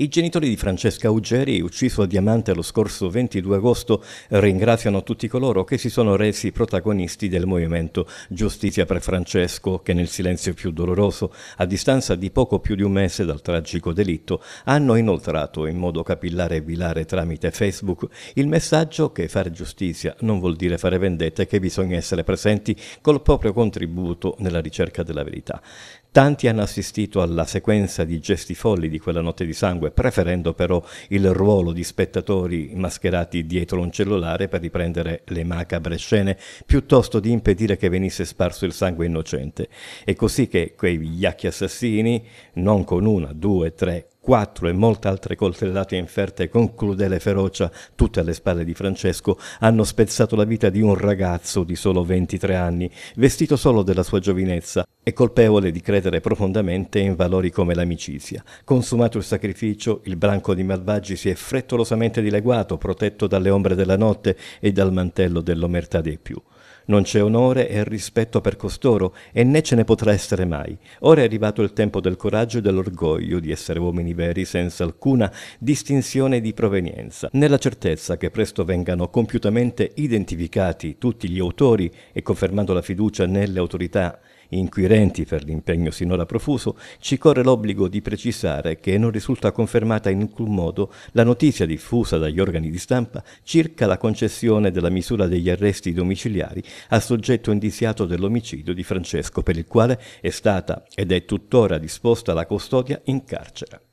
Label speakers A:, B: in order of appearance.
A: I genitori di Francesca Uggeri, ucciso a Diamante lo scorso 22 agosto, ringraziano tutti coloro che si sono resi protagonisti del movimento Giustizia per Francesco, che nel silenzio più doloroso, a distanza di poco più di un mese dal tragico delitto, hanno inoltrato in modo capillare e vilare tramite Facebook il messaggio che fare giustizia non vuol dire fare vendetta e che bisogna essere presenti col proprio contributo nella ricerca della verità. Tanti hanno assistito alla sequenza di gesti folli di quella notte di sangue, preferendo però il ruolo di spettatori mascherati dietro un cellulare per riprendere le macabre scene, piuttosto di impedire che venisse sparso il sangue innocente. È così che quei vigliacchi assassini, non con una, due, tre, quattro e molte altre coltellate inferte con crudele ferocia, tutte alle spalle di Francesco, hanno spezzato la vita di un ragazzo di solo 23 anni, vestito solo della sua giovinezza e colpevole di credere profondamente in valori come l'amicizia. Consumato il sacrificio, il branco di malvagi si è frettolosamente dileguato, protetto dalle ombre della notte e dal mantello dell'omertà dei più. Non c'è onore e rispetto per costoro e né ce ne potrà essere mai. Ora è arrivato il tempo del coraggio e dell'orgoglio di essere uomini veri senza alcuna distinzione di provenienza, nella certezza che presto vengano compiutamente identificati tutti gli autori e confermando la fiducia nelle autorità inquirenti per l'impegno sinora profuso, ci corre l'obbligo di precisare che non risulta confermata in alcun modo la notizia diffusa dagli organi di stampa circa la concessione della misura degli arresti domiciliari al soggetto indiziato dell'omicidio di Francesco, per il quale è stata ed è tuttora disposta la custodia in carcere.